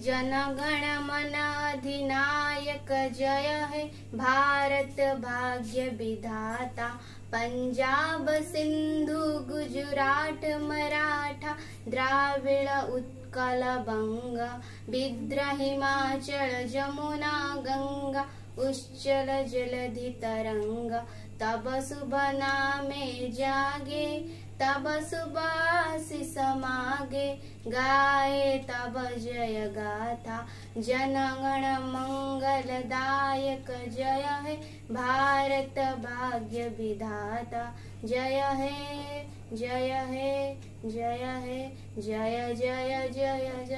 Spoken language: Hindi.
जनगण मन अधिनायक जय है। भारत भाग्य विधाता। पंजाब सिंधु गुजरात मराठा। द्राविड़ उत्कल बंग। विद्र हिमाचल जमुना गंगा। उच्चल जलधि तरंग। तब शुभ नामे जागे। तब सुबासी समागे गाए तब जय गाथा। जनगण मंगलदायक जय हे, भारत भाग्य विधाता। जय हे जय हे जय हे जय जय जय।